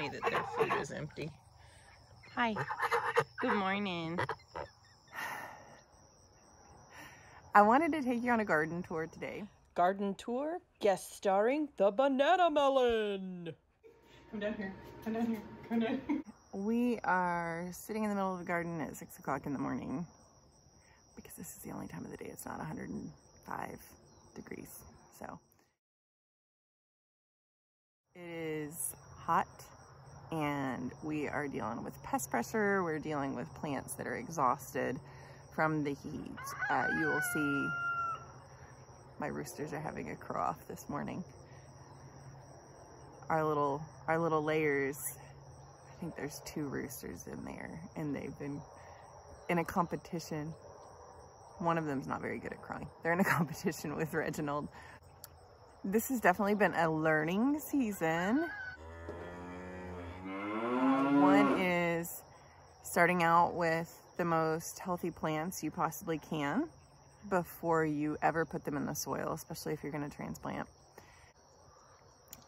me that their food is empty. Hi. Good morning. I wanted to take you on a garden tour today. Garden tour, guest starring the banana melon. Come down here. Come down here. Come down here. We are sitting in the middle of the garden at six o'clock in the morning because this is the only time of the day it's not 105 degrees. So it is hot and we are dealing with pest pressure. We're dealing with plants that are exhausted from the heat. Uh, you will see my roosters are having a crow off this morning. Our little, our little layers, I think there's two roosters in there and they've been in a competition. One of them's not very good at crying. They're in a competition with Reginald. This has definitely been a learning season. Starting out with the most healthy plants you possibly can before you ever put them in the soil, especially if you're going to transplant.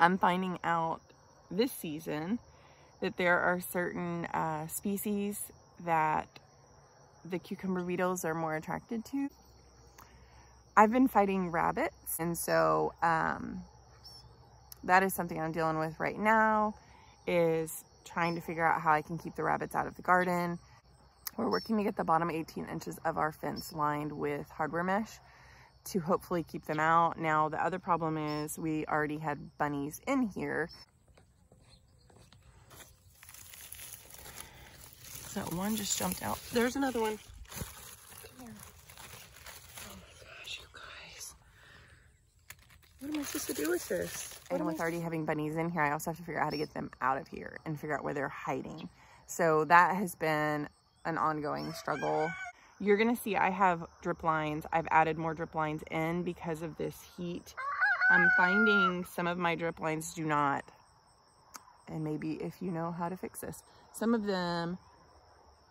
I'm finding out this season that there are certain uh, species that the cucumber beetles are more attracted to. I've been fighting rabbits, and so um, that is something I'm dealing with right now, is trying to figure out how I can keep the rabbits out of the garden. We're working to get the bottom 18 inches of our fence lined with hardware mesh to hopefully keep them out. Now, the other problem is we already had bunnies in here. So one just jumped out. There's another one. Oh my gosh, you guys. What am I supposed to do with this? And oh, with already having bunnies in here, I also have to figure out how to get them out of here and figure out where they're hiding. So that has been an ongoing struggle. You're gonna see I have drip lines. I've added more drip lines in because of this heat. I'm finding some of my drip lines do not. And maybe if you know how to fix this, some of them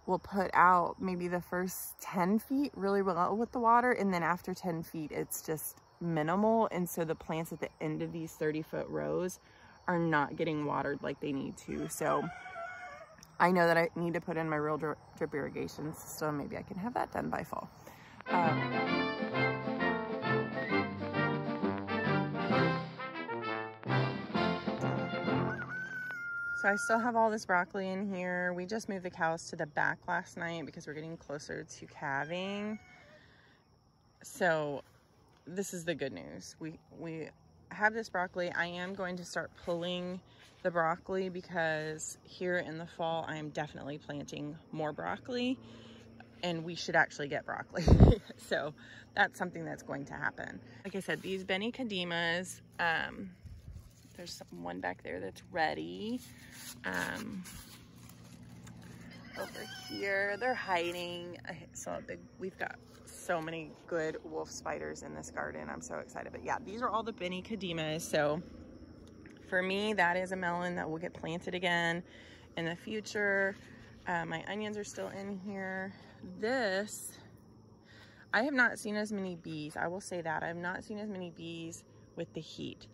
will put out maybe the first 10 feet really well with the water. And then after 10 feet, it's just minimal. And so the plants at the end of these 30 foot rows are not getting watered like they need to. So I know that I need to put in my real drip, irrigation system. Maybe I can have that done by fall. Um, So I still have all this broccoli in here. We just moved the cows to the back last night because we're getting closer to calving. So this is the good news. We, we have this broccoli. I am going to start pulling the broccoli because here in the fall I am definitely planting more broccoli and we should actually get broccoli. so that's something that's going to happen. Like I said, these Benny Kadimas, um, there's one back there that's ready. Um, over here, they're hiding. I saw a big, we've got so many good wolf spiders in this garden. I'm so excited. But yeah, these are all the Benny Kadimas. So for me, that is a melon that will get planted again in the future. Uh, my onions are still in here. This, I have not seen as many bees. I will say that. I have not seen as many bees with the heat.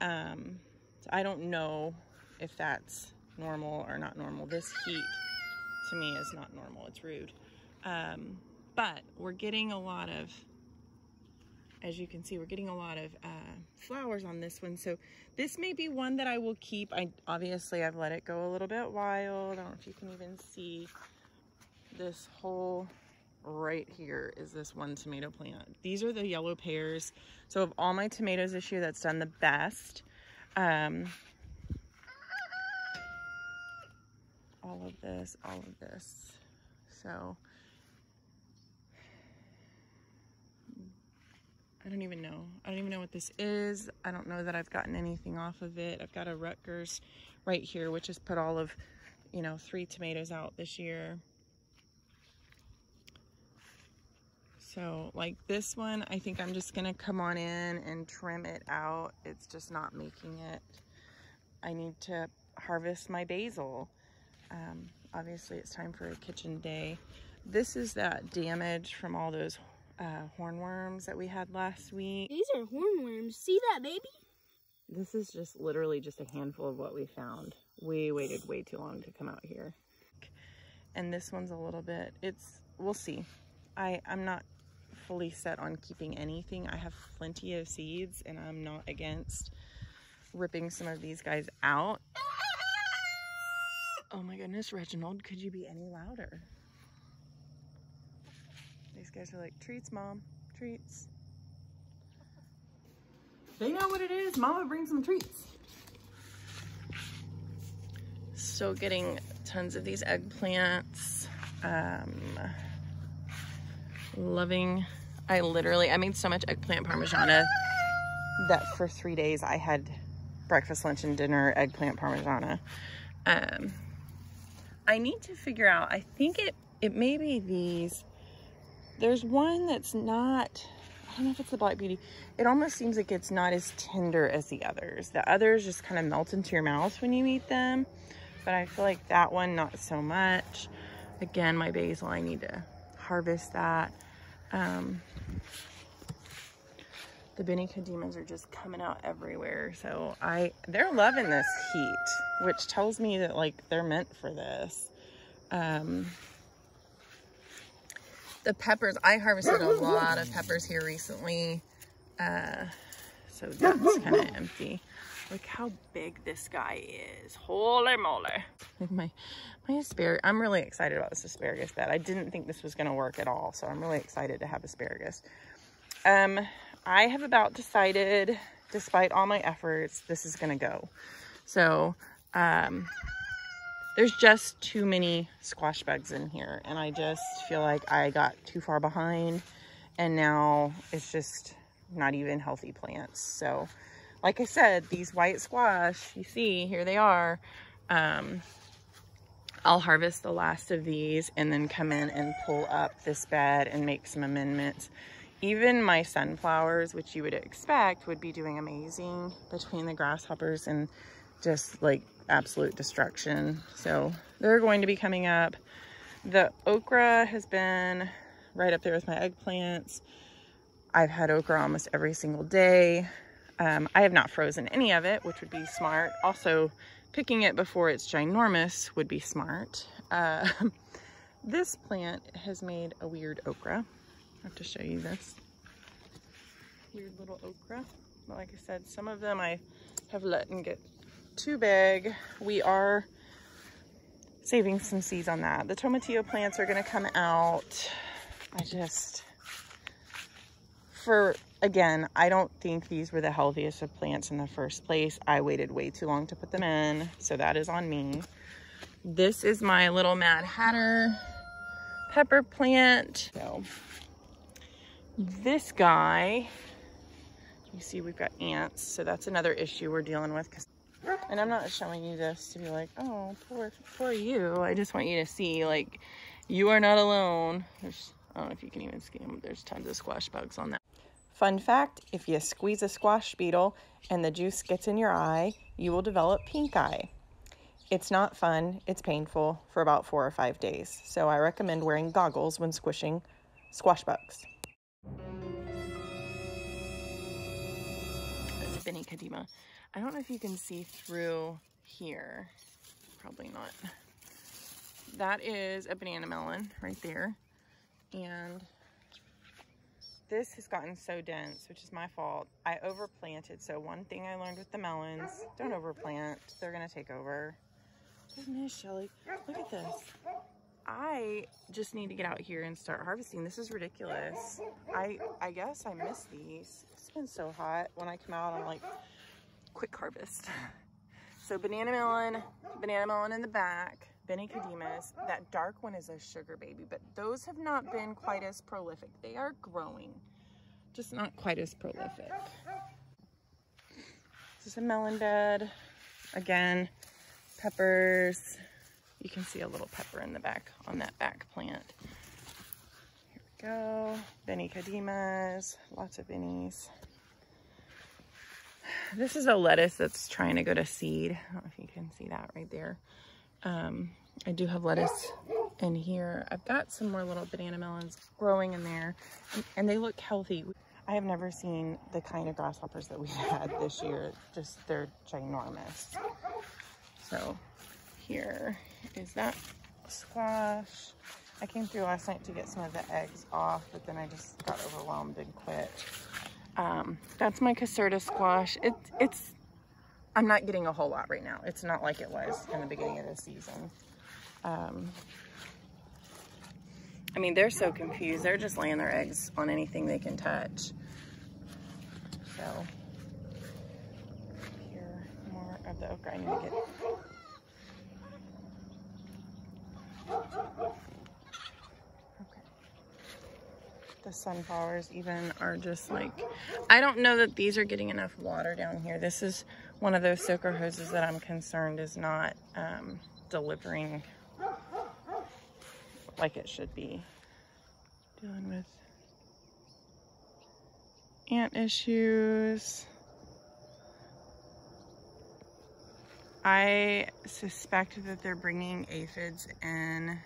Um, so I don't know if that's normal or not normal. This heat to me is not normal. It's rude. Um, but we're getting a lot of as you can see, we're getting a lot of uh, flowers on this one. So this may be one that I will keep. I Obviously, I've let it go a little bit wild. I don't know if you can even see this whole right here is this one tomato plant. These are the yellow pears. So of all my tomatoes this year, that's done the best. Um, all of this, all of this. So I don't even know. I don't even know what this is. I don't know that I've gotten anything off of it. I've got a Rutgers right here, which has put all of, you know, three tomatoes out this year. So like this one, I think I'm just gonna come on in and trim it out. It's just not making it. I need to harvest my basil. Um, obviously it's time for a kitchen day. This is that damage from all those uh, hornworms that we had last week. These are hornworms. See that, baby? This is just literally just a handful of what we found. we waited way too long to come out here. And this one's a little bit, it's, we'll see. I, I'm not fully set on keeping anything. I have plenty of seeds and I'm not against ripping some of these guys out. Oh my goodness, Reginald, could you be any louder? Guys are like, treats, mom, treats. They know what it is. Mama brings them treats. So getting tons of these eggplants. Um, loving, I literally, I made so much eggplant parmigiana that for three days I had breakfast, lunch, and dinner eggplant parmigiana. Um, I need to figure out, I think it, it may be these. There's one that's not, I don't know if it's the Black Beauty. It almost seems like it's not as tender as the others. The others just kind of melt into your mouth when you eat them. But I feel like that one, not so much. Again, my basil, I need to harvest that. Um, the Benny Kadimas are just coming out everywhere. So I, they're loving this heat, which tells me that like they're meant for this. Um, the peppers, I harvested a lot of peppers here recently. Uh, so that's kind of empty. Look how big this guy is. Holy moly. My, my asparagus, I'm really excited about this asparagus bed. I didn't think this was gonna work at all. So I'm really excited to have asparagus. Um, I have about decided, despite all my efforts, this is gonna go. So, um, there's just too many squash bugs in here and I just feel like I got too far behind and now it's just not even healthy plants. So like I said, these white squash, you see, here they are. Um, I'll harvest the last of these and then come in and pull up this bed and make some amendments. Even my sunflowers, which you would expect would be doing amazing between the grasshoppers and just like absolute destruction. So they're going to be coming up. The okra has been right up there with my eggplants. I've had okra almost every single day. Um, I have not frozen any of it, which would be smart. Also, picking it before it's ginormous would be smart. Uh, this plant has made a weird okra. I have to show you this. Weird little okra. Like I said, some of them I have let and get too big. We are saving some seeds on that. The tomatillo plants are gonna come out. I just, for, again, I don't think these were the healthiest of plants in the first place. I waited way too long to put them in, so that is on me. This is my little Mad Hatter pepper plant. So this guy, you see we've got ants, so that's another issue we're dealing with. And I'm not showing you this to be like, oh, poor, poor you. I just want you to see, like, you are not alone. There's, I don't know if you can even see them, but there's tons of squash bugs on that. Fun fact, if you squeeze a squash beetle and the juice gets in your eye, you will develop pink eye. It's not fun, it's painful for about four or five days. So I recommend wearing goggles when squishing squash bugs. That's a Benny Kadima. I don't know if you can see through here. Probably not. That is a banana melon right there. And this has gotten so dense, which is my fault. I overplanted. So one thing I learned with the melons, don't overplant. They're gonna take over. Goodness, Shelly, look at this. I just need to get out here and start harvesting. This is ridiculous. I I guess I miss these. It's been so hot. When I come out, I'm like, quick harvest. So banana melon, banana melon in the back, Benny. That dark one is a sugar baby, but those have not been quite as prolific. They are growing, just not quite as prolific. This is a melon bed. Again, peppers. You can see a little pepper in the back on that back plant. Here we go. Benny lots of bennies. This is a lettuce that's trying to go to seed. I don't know if you can see that right there. Um, I do have lettuce in here. I've got some more little banana melons growing in there and, and they look healthy. I have never seen the kind of grasshoppers that we had this year. Just, they're ginormous. So here is that squash. I came through last night to get some of the eggs off, but then I just got overwhelmed and quit. Um, that's my Caserta squash. It, it's, I'm not getting a whole lot right now. It's not like it was in the beginning of the season. Um, I mean, they're so confused. They're just laying their eggs on anything they can touch. So, here, more of the okra I need to get the sunflowers even are just like, I don't know that these are getting enough water down here. This is one of those soaker hoses that I'm concerned is not um, delivering like it should be. Dealing with ant issues. I suspect that they're bringing aphids in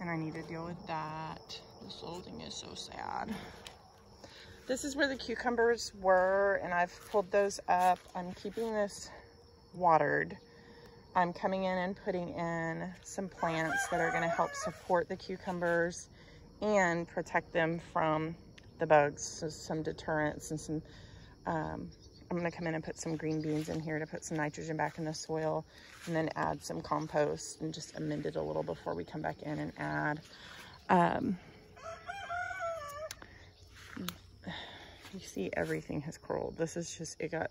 and I need to deal with that. This little thing is so sad. This is where the cucumbers were and I've pulled those up. I'm keeping this watered. I'm coming in and putting in some plants that are gonna help support the cucumbers and protect them from the bugs. So some deterrents and some, um, I'm gonna come in and put some green beans in here to put some nitrogen back in the soil and then add some compost and just amend it a little before we come back in and add. Um, you see everything has curled. This is just, it got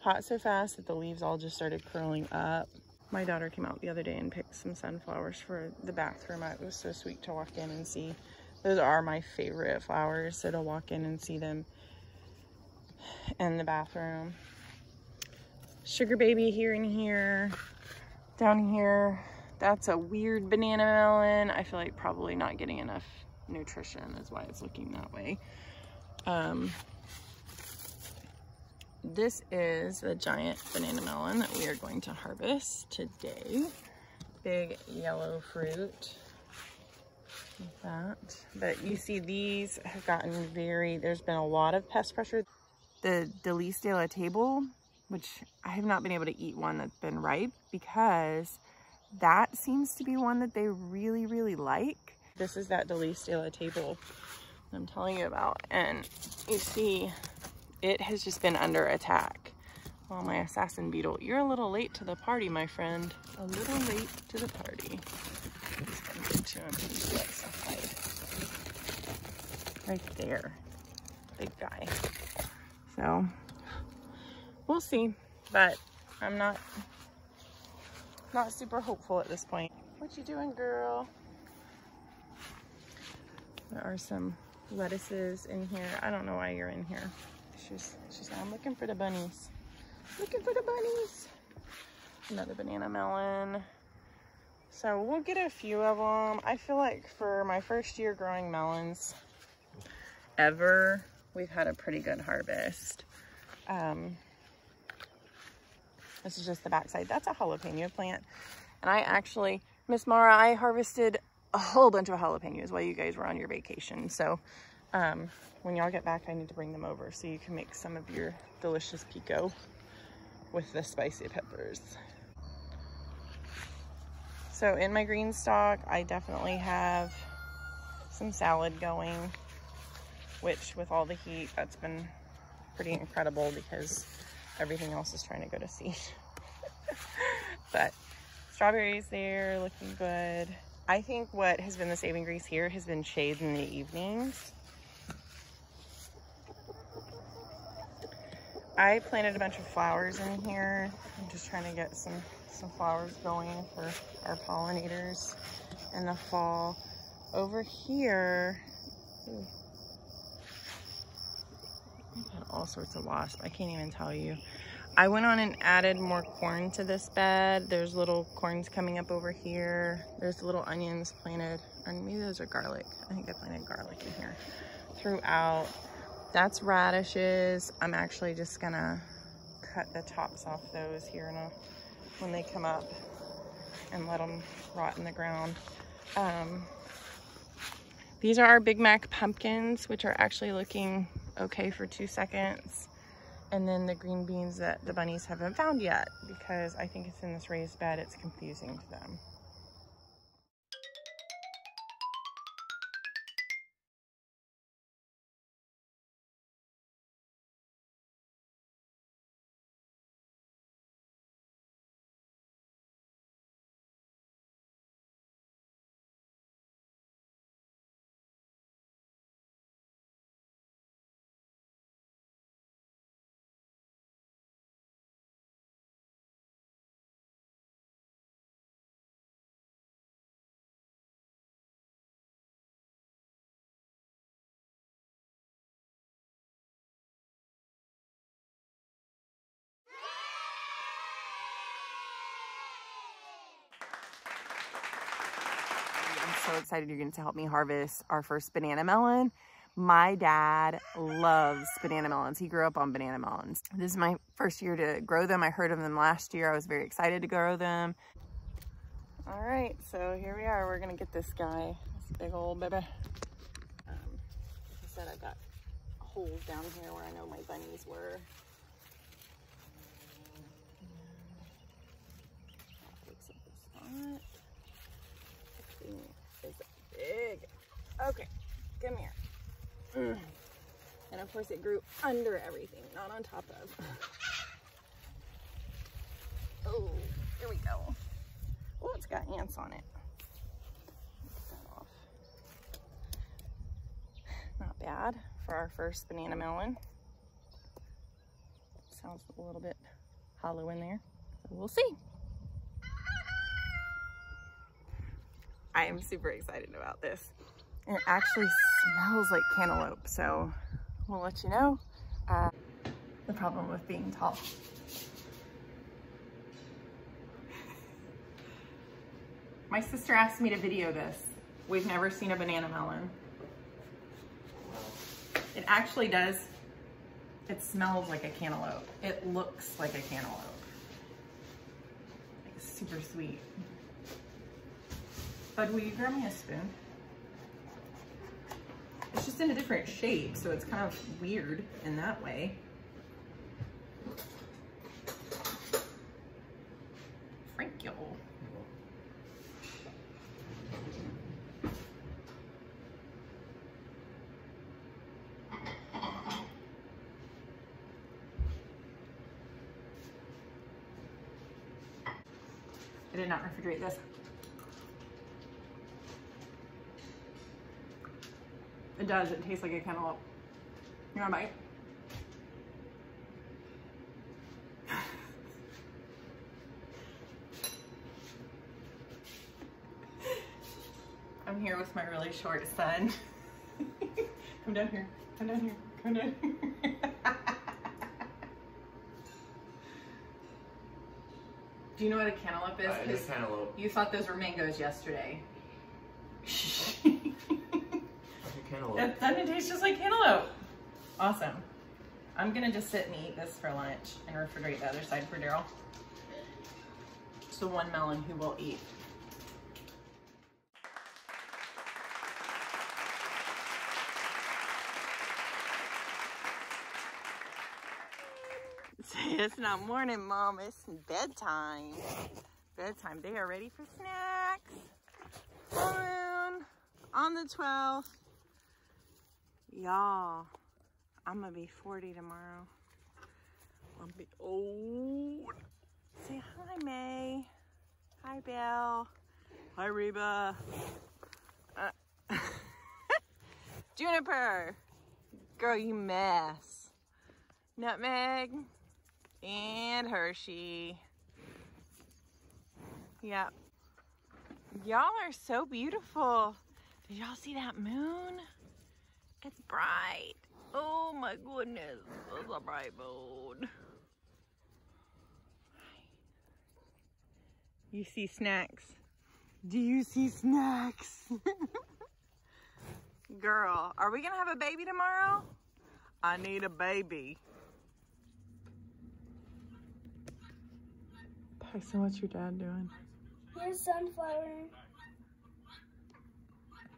hot so fast that the leaves all just started curling up. My daughter came out the other day and picked some sunflowers for the bathroom. It was so sweet to walk in and see. Those are my favorite flowers, so to walk in and see them in the bathroom. Sugar baby here and here. Down here, that's a weird banana melon. I feel like probably not getting enough nutrition is why it's looking that way. Um, this is the giant banana melon that we are going to harvest today. Big yellow fruit. Like that. But you see these have gotten very, there's been a lot of pest pressure. The Delice de la Table, which I have not been able to eat one that's been ripe because that seems to be one that they really, really like. This is that Delice de la Table I'm telling you about. And you see, it has just been under attack. Well, my assassin beetle, you're a little late to the party, my friend. A little late to the party. Right there. Big guy. So, we'll see. But I'm not, not super hopeful at this point. What you doing, girl? There are some lettuces in here. I don't know why you're in here. She's, she's I'm looking for the bunnies. Looking for the bunnies. Another banana melon. So we'll get a few of them. I feel like for my first year growing melons ever, we've had a pretty good harvest. Um, this is just the backside. That's a jalapeno plant. And I actually, Miss Mara, I harvested a whole bunch of jalapenos while you guys were on your vacation. So um, when y'all get back, I need to bring them over so you can make some of your delicious pico with the spicy peppers. So in my green stock, I definitely have some salad going, which with all the heat, that's been pretty incredible because everything else is trying to go to seed. but strawberries there, looking good. I think what has been the saving grace here has been shade in the evenings. I planted a bunch of flowers in here. I'm just trying to get some, some flowers going for our pollinators in the fall. Over here, ooh, all sorts of wasps. I can't even tell you. I went on and added more corn to this bed. There's little corns coming up over here. There's little onions planted, and maybe those are garlic. I think I planted garlic in here throughout. That's radishes. I'm actually just gonna cut the tops off those here when they come up and let them rot in the ground. Um, these are our Big Mac pumpkins, which are actually looking okay for two seconds. and then the green beans that the bunnies haven't found yet because I think it's in this raised bed. It's confusing to them. So excited you're going to help me harvest our first banana melon. My dad loves banana melons. He grew up on banana melons. This is my first year to grow them. I heard of them last year. I was very excited to grow them. All right, so here we are. We're gonna get this guy, this big old baby. Um, I said, I've got holes down here where I know my bunnies were. is big. Okay, come here. And of course it grew under everything, not on top of. oh, here we go. Oh, it's got ants on it. Not bad for our first banana melon. Sounds a little bit hollow in there. We'll see. I am super excited about this. It actually smells like cantaloupe, so we'll let you know uh, the problem with being tall. My sister asked me to video this. We've never seen a banana melon. It actually does, it smells like a cantaloupe. It looks like a cantaloupe. Like super sweet. Bud, will you grab me a spoon? It's just in a different shape, so it's kind of weird in that way. Thank you. I did not refrigerate this. It does. It tastes like a cantaloupe. You want a bite? I'm here with my really short son. Come down here. Come down here. Come down here. Do you know what a cantaloupe is? Uh, cantaloupe. You thought those were mangoes yesterday. Cantaloupe. It doesn't taste just like cantaloupe. Awesome. I'm gonna just sit and eat this for lunch and refrigerate the other side for Daryl. So one melon who will eat. It's not morning, Mom. It's bedtime. Bedtime. They are ready for snacks. Balloon on the 12th. Y'all, I'm gonna be 40 tomorrow. I'm gonna be old. Say hi, May. Hi, Belle. Hi, Reba. Uh, Juniper. Girl, you mess. Nutmeg. And Hershey. Yep. Y'all are so beautiful. Did y'all see that moon? It's bright. Oh my goodness, it's a bright moon. You see snacks. Do you see snacks? Girl, are we gonna have a baby tomorrow? I need a baby. Tyson, what's your dad doing? Here's sunflower.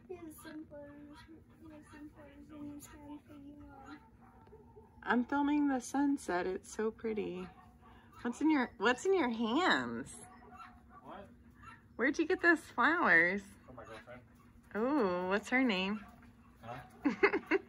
Here's sunflower. I'm filming the sunset. It's so pretty. What's in your What's in your hands? What? Where'd you get those flowers? Oh, my girlfriend. Oh, what's her name? Huh?